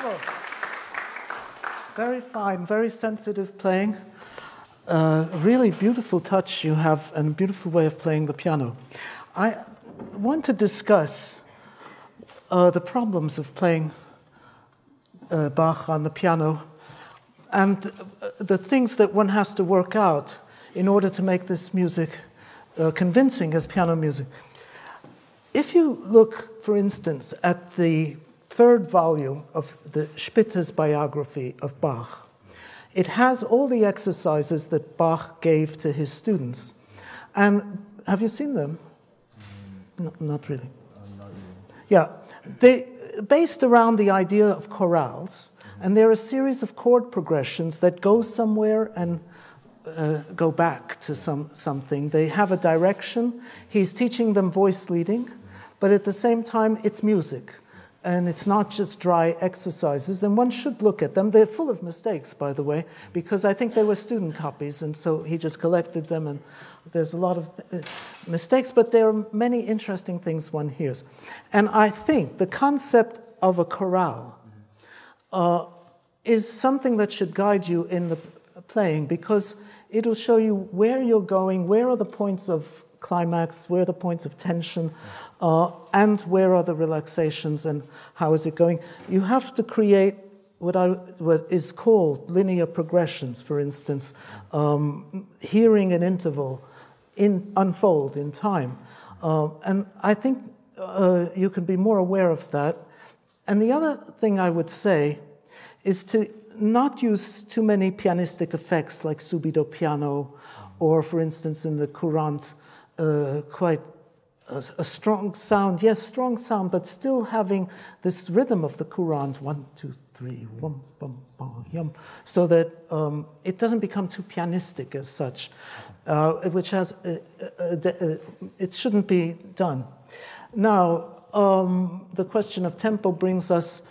Bravo. Very fine, very sensitive playing. Uh, really beautiful touch you have and a beautiful way of playing the piano. I want to discuss uh, the problems of playing uh, Bach on the piano and the things that one has to work out in order to make this music uh, convincing as piano music. If you look, for instance, at the third volume of the Spitta's biography of Bach, it has all the exercises that Bach gave to his students. And have you seen them? No, not really. Yeah, they based around the idea of chorales, and there are a series of chord progressions that go somewhere and uh, go back to some, something. They have a direction. He's teaching them voice leading, but at the same time, it's music. And it's not just dry exercises, and one should look at them. They're full of mistakes, by the way, because I think they were student copies, and so he just collected them, and there's a lot of uh, mistakes, but there are many interesting things one hears. And I think the concept of a chorale uh, is something that should guide you in the playing because it'll show you where you're going, where are the points of climax, where are the points of tension, uh, and where are the relaxations and how is it going. You have to create what, I, what is called linear progressions, for instance, um, hearing an interval in, unfold in time. Uh, and I think uh, you can be more aware of that. And the other thing I would say is to not use too many pianistic effects like subito piano, or for instance in the Courante, uh, quite a, a, strong sound, yes, strong sound, but still having this rhythm of the Courante, one, two, three, bum, bum, yum, so that um, it doesn't become too pianistic as such, uh, which has, uh, uh it shouldn't be done. Now, um, the question of tempo brings us,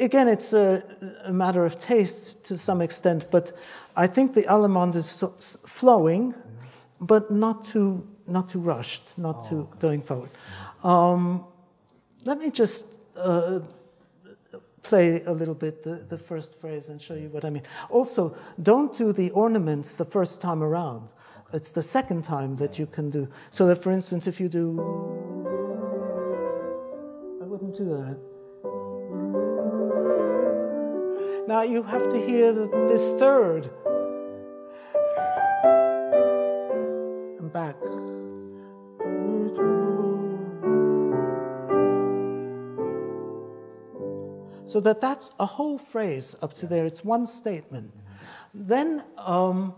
again, it's a, a, matter of taste to some extent, but I think the Allemande is so, flowing, but not too, not too rushed, not oh. too going forward. Um, let me just uh, play a little bit the, the first phrase and show you what I mean. Also, don't do the ornaments the first time around. It's the second time that you can do. So that, for instance, if you do I wouldn't do that. Now you have to hear this third. And back. So that that's a whole phrase up to there. It's one statement. Then um,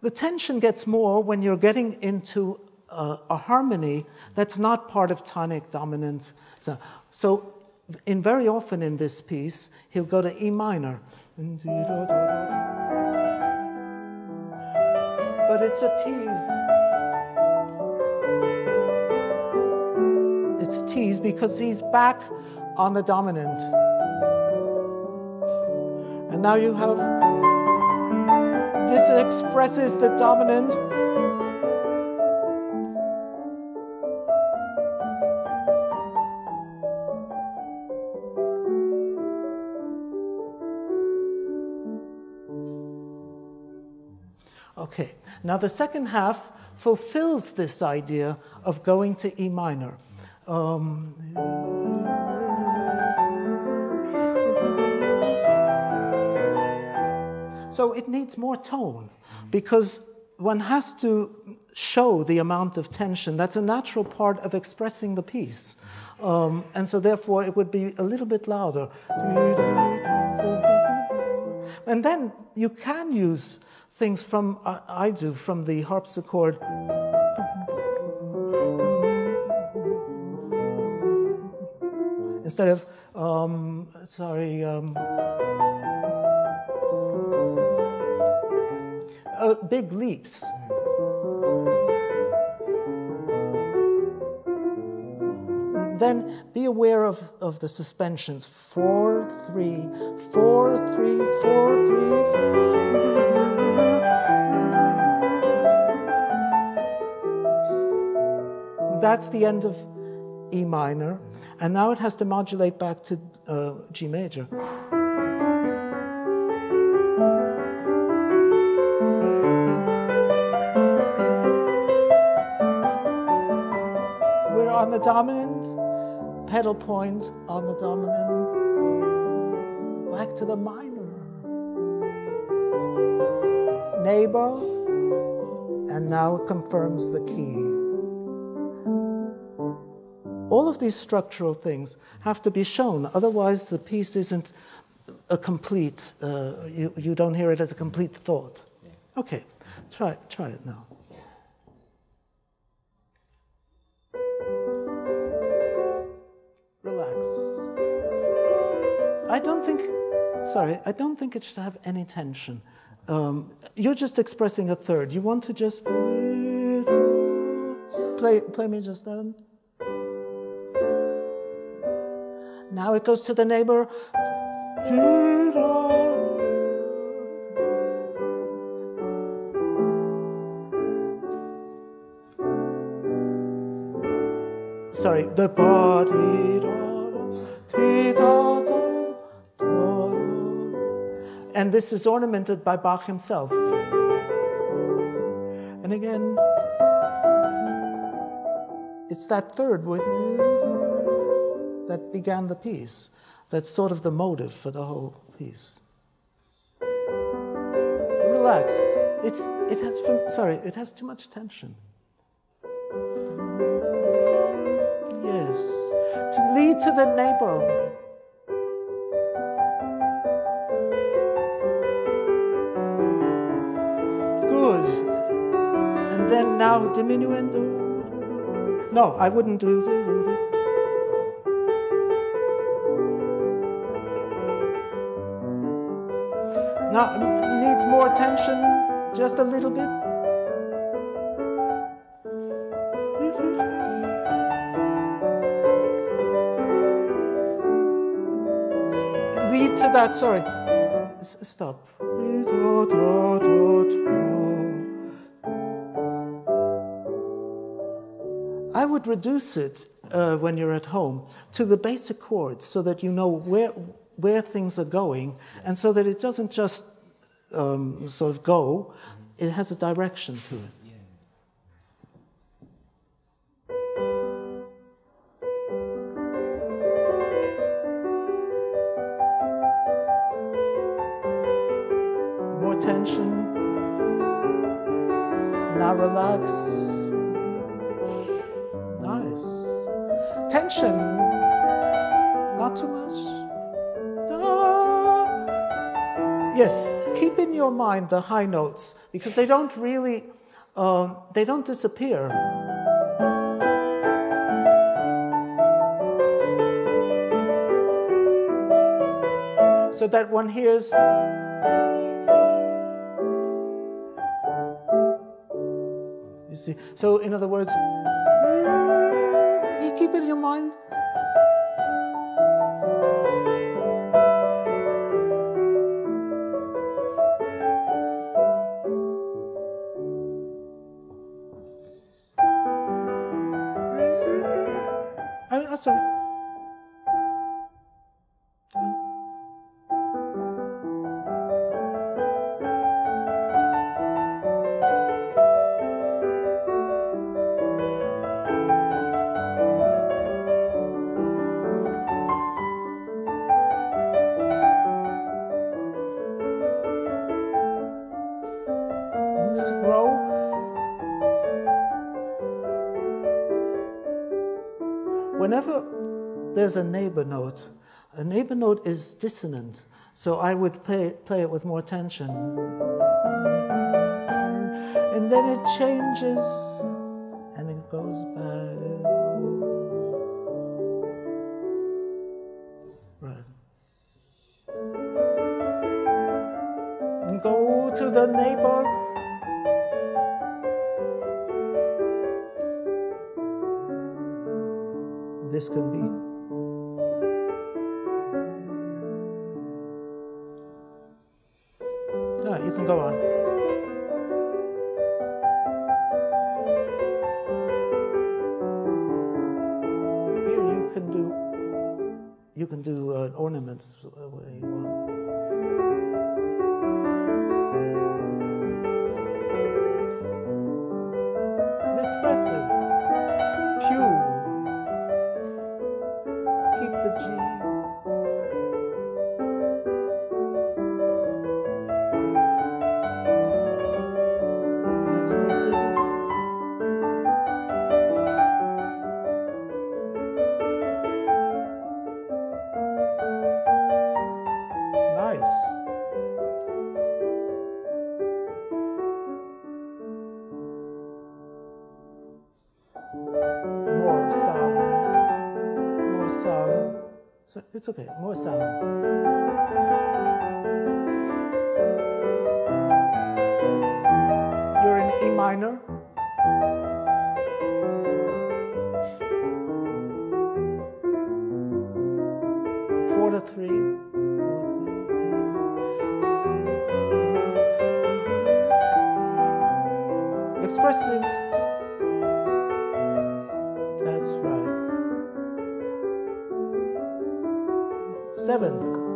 the tension gets more when you're getting into a, a harmony that's not part of tonic dominant. So, so in very often in this piece, he'll go to E minor. But it's a tease. It's tease because he's back on the dominant. And now you have this expresses the dominant Okay, now the second half fulfills this idea of going to E minor. Um, so it needs more tone because one has to show the amount of tension. That's a natural part of expressing the piece. Um, and so therefore it would be a little bit louder. And then you can use things from, uh, I do, from the harpsichord. Instead of, um, sorry, um, uh, big leaps. then be aware of, of the suspensions. Four, three, four, three, four, three. that's the end of E minor. And now it has to modulate back to uh, G major. Dominant, pedal point on the dominant, back to the minor, neighbor, and now it confirms the key. All of these structural things have to be shown, otherwise, the piece isn't a complete, uh, you, you don't hear it as a complete thought. Okay, try, try it now. I don't think, sorry, I don't think it should have any tension. Um, you're just expressing a third. You want to just play, play me just that. Now it goes to the neighbor. Sorry, the body. And this is ornamented by Bach himself. And again, it's that third that began the piece. That's sort of the motive for the whole piece. Relax. It's, it has, sorry, it has too much tension. Yes. To lead to the neighbor. Now diminuendo. No, I wouldn't do that. Now, needs more attention, just a little bit. Lead to that, sorry. S stop. Would reduce it uh, when you're at home to the basic chords so that you know where where things are going, and so that it doesn't just um, sort of go, it has a direction to it. More tension. Now relax. Not too much. Yes, keep in your mind the high notes because they don't really, um, they don't disappear. So that one hears. You see, so in other words, your mind. There's a neighbor note. A neighbor note is dissonant, so I would play, play it with more tension. And then it changes and it goes back. Go to the neighbor. This can be can go on. Here you can do you can do uh, ornaments where you want. It's okay, more sound. You're in E minor.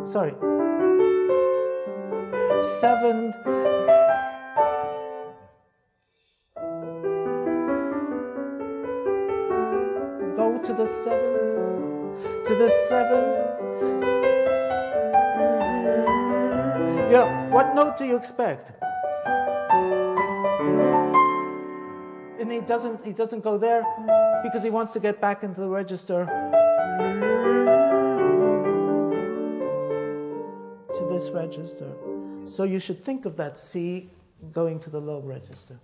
Sorry, seventh, go to the seventh, to the seventh. Mm-hmm. Yeah, what note do you expect? And he doesn't, he doesn't go there because he wants to get back into the register. Mm-hmm. This register. So you should think of that C going to the low register.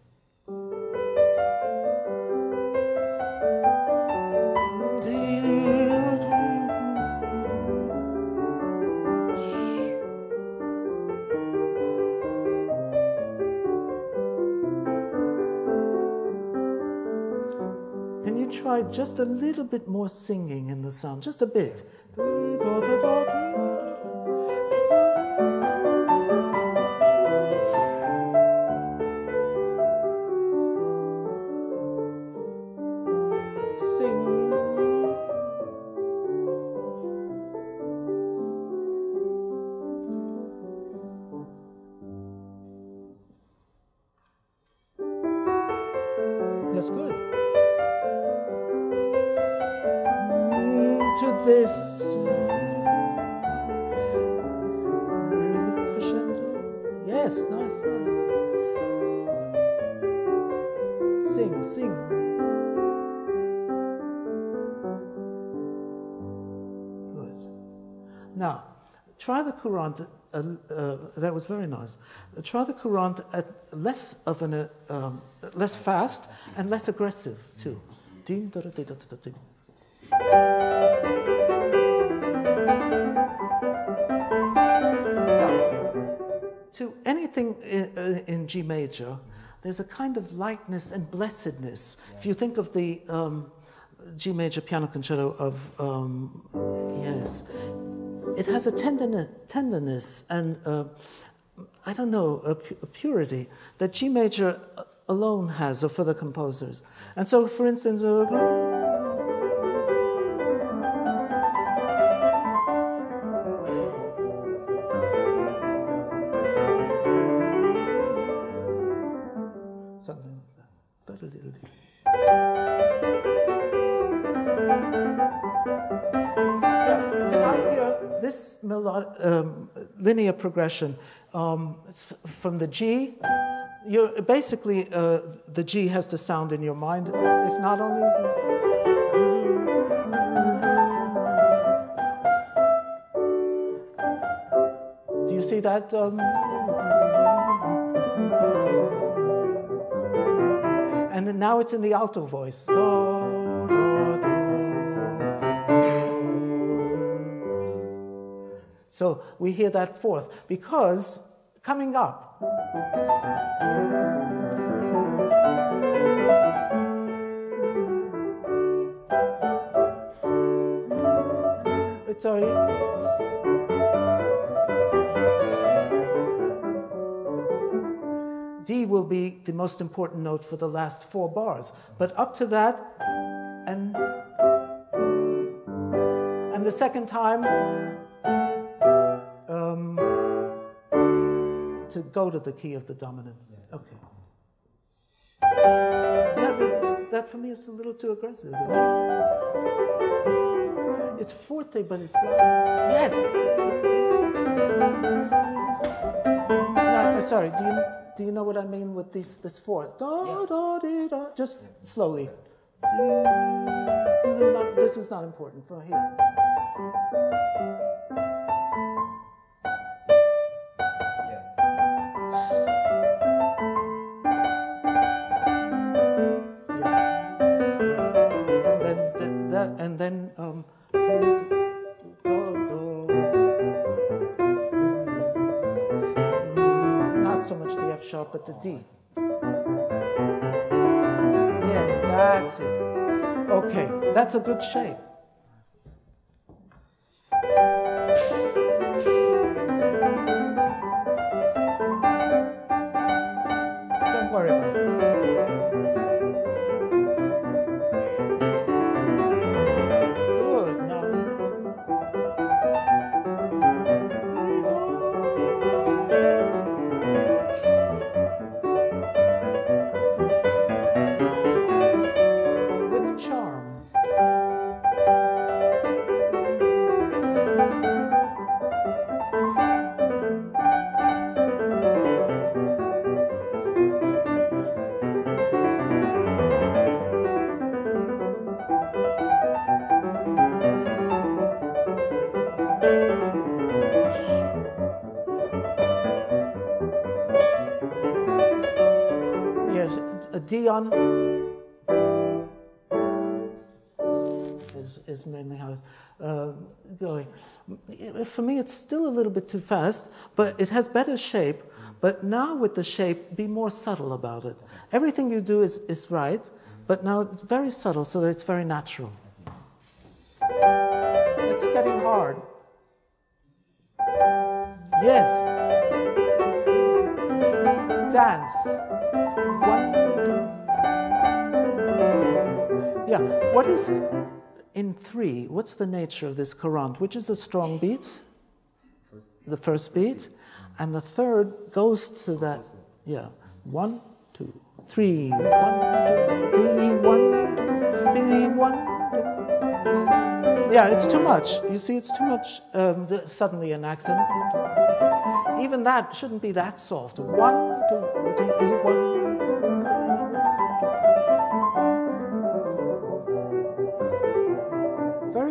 Can you try just a little bit more singing in the sound? Just a bit. Try the courante, uh, uh, that was very nice. Try the courante at less of an, uh, um, less fast and less aggressive too. To anything in, uh, in, G major, there's a kind of lightness and blessedness. If you think of the um, G major piano concerto of, um, yes, it has a tenderness, tenderness and uh, I don't know, a, pu a, purity that G major alone has for the composers. And so, for instance, uh, um, linear progression um, from the G, you're basically uh, the G has the sound in your mind, if not only. Do you see that? Um, and now it's in the alto voice. So we hear that fourth because coming up, sorry. D will be the most important note for the last four bars. But up to that, and and the second time, go to the key of the dominant. Okay. That, that, for me is a little too aggressive. It's forte, but it's loud. Yes. No, uh, sorry. Do you do you know what I mean with this this fourth? Da, Yeah. da, dee, da. Just slowly. Not- this is not important. From here. That's a good shape. Is, is mainly how it's uh, going. For me, it's still a little bit too fast, but it has better shape. But now with the shape, be more subtle about it. Everything you do is, is right, but now it's very subtle so that it's very natural. It's getting hard. Yes. Dance. One, yeah. What is in three? What's the nature of this courante? Which is a strong beat? The first beat, and the third goes to that. Yeah. One, two, three. One, two, three. One, two, three. One, two. Yeah, it's too much. You see, it's too much. Um, the, suddenly an accent. Even that shouldn't be that soft. One, two, three, one.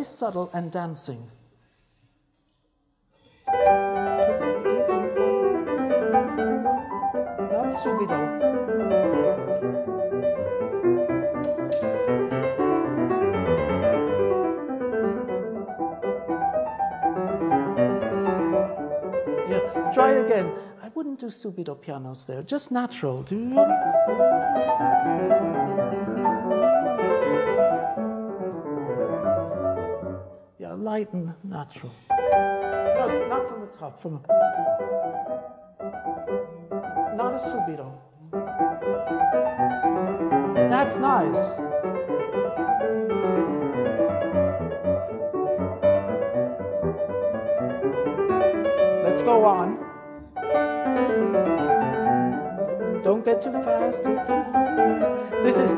Very subtle and dancing. Not try again. I wouldn't do subito pianos there, just natural. Light and natural. No, not from the top, from not a subito. That's nice. Let's go on. Don't get too fast. This is,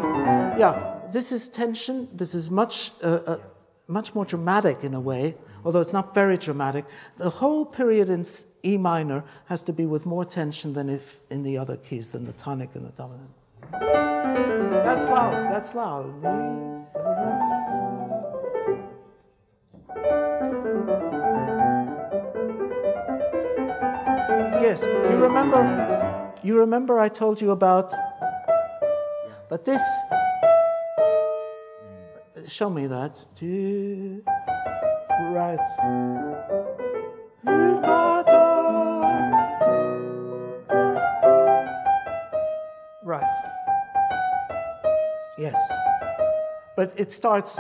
yeah, this is tension. This is much, uh, uh, much more dramatic in a way, although it's not very dramatic. The whole period in E minor has to be with more tension than if in the other keys, than the tonic and the dominant. That's loud. That's loud. Yes, you remember. You remember I told you about. But this. Show me that. Do- Right. Right. Yes. But it starts.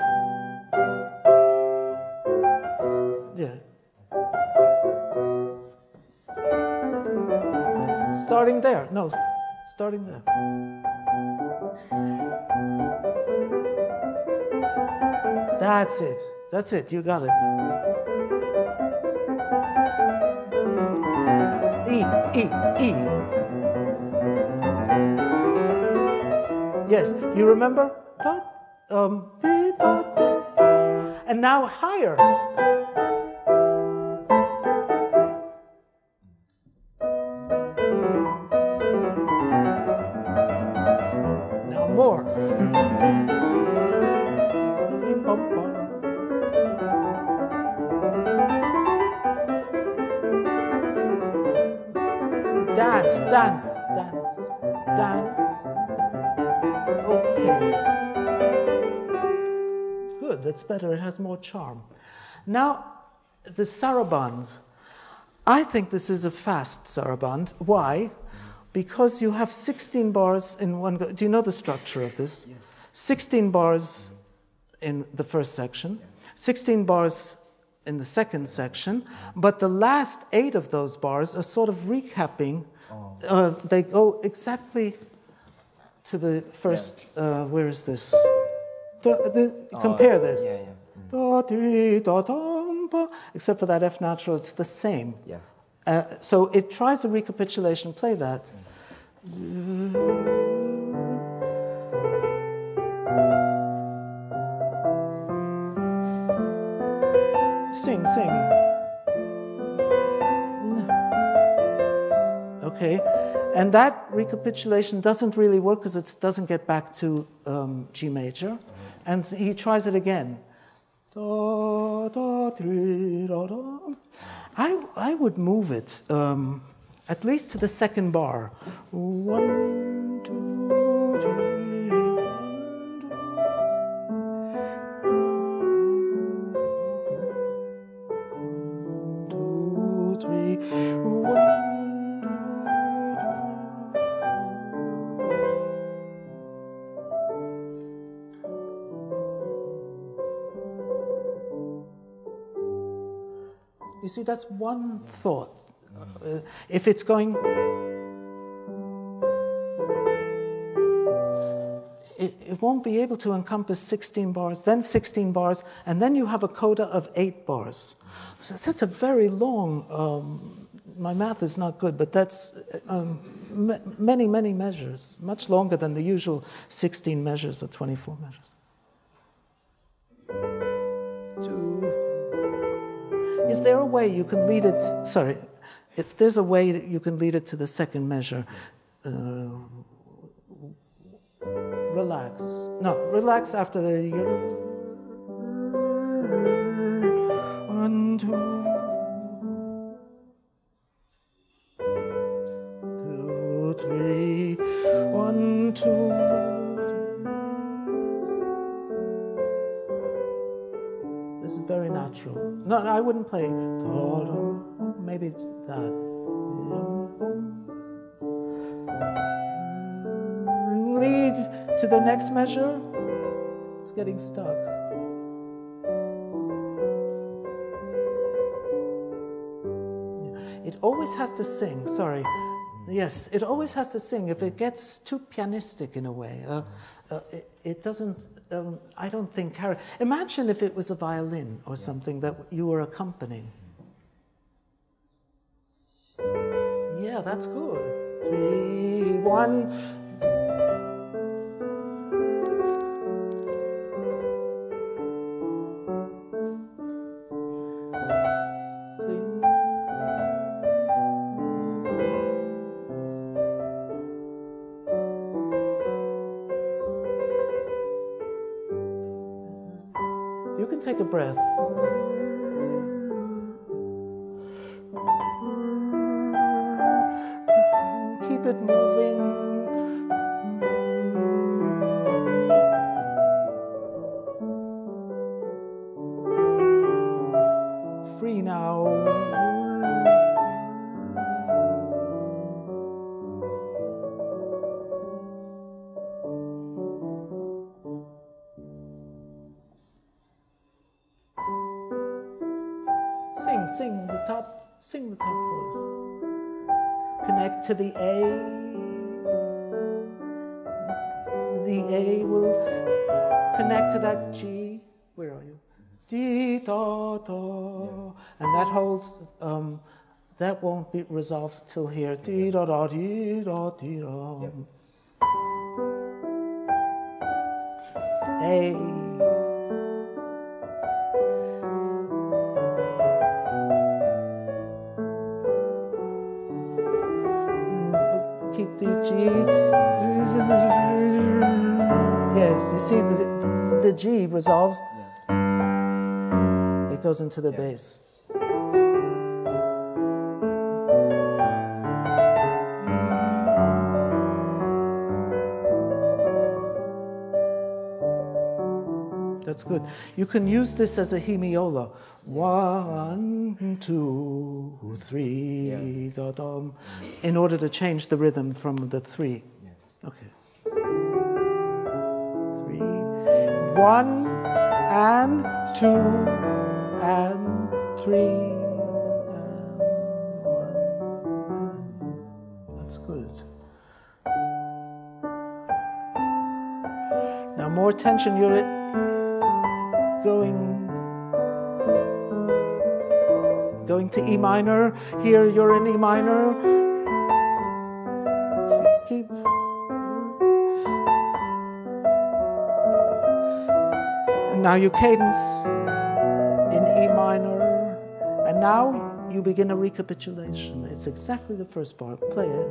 Yeah. Starting there. No, starting there. That's it. That's it. You got it. E, E, E. Yes, you remember? Um, And now higher. Dance, dance, dance. Okay. Good, that's better. It has more charm. Now, the saraband. I think this is a fast saraband. Why? Because you have 16 bars in one go. Do you know the structure of this? Yes. 16 bars in the first section, 16 bars in the second section, but the last eight of those bars are sort of recapping. Uh, they go exactly to the first. Uh, where is this? The- the- compare this. yeah, Da, di, da, dum, ba. Except for that F natural, it's the same. Yeah. Uh, so it tries a recapitulation. Play that. Sing, sing. Okay, and that recapitulation doesn't really work because it doesn't get back to um, G major, and he tries it again. I, I would move it um, at least to the second bar. One, see, that's one thought. Uh, if it's going. it, it won't be able to encompass 16 bars, then 16 bars, and then you have a coda of eight bars. So that's a very long, um, my math is not good, but that's um, many, many measures, much longer than the usual 16 measures or 24 measures. Is there a way you can lead it? Sorry, if there's a way that you can lead it to the second measure, uh, relax. No, relax after the. One, two. Two, three. One, two. This is very natural. No, I wouldn't play. Maybe it's that. Lead to the next measure. It's getting stuck. It always has to sing. Sorry. Yes, it always has to sing. If it gets too pianistic in a way, uh, uh, it, it doesn't. Um, I don't think. Imagine if it was a violin or something that you were accompanying. Yeah, that's good. Three, one. Take a breath. The A will connect to that G. Where are you? D da da, and that holds. Um, that won't be resolved till here. D, da da dee da dee da. A. see the, the, the G resolves, it goes into the bass. That's good. You can use this as a hemiola. One, two, three, da, dum, in order to change the rhythm from the three. One, and two, and three. That's good. Now, more tension. You're going going to E minor. Here you're in E minor. Now you cadence in E minor. And now you begin a recapitulation. It's exactly the first part. Play it.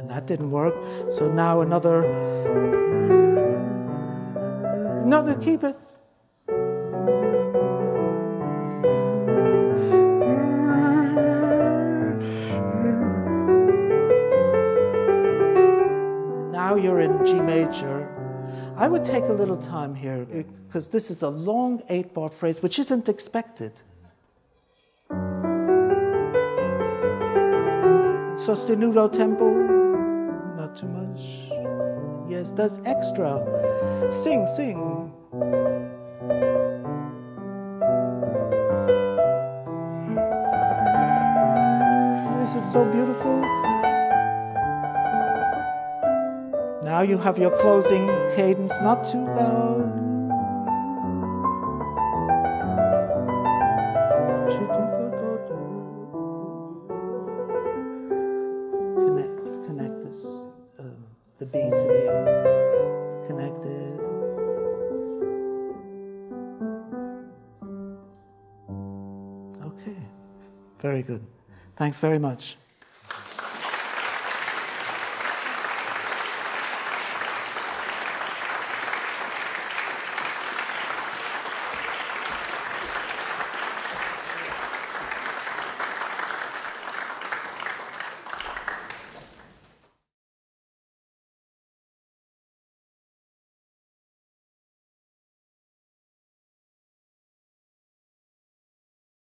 And that didn't work. So now another. No, keep it. Little time here because this is a long eight bar phrase which isn't expected. Sostenuto tempo not too much. Yes, that's extra. Sing, sing. This is so beautiful. Now you have your closing cadence, not too loud. Connect, connect this. Uh, the B to the A. Connected. Okay. Very good. Thanks very much.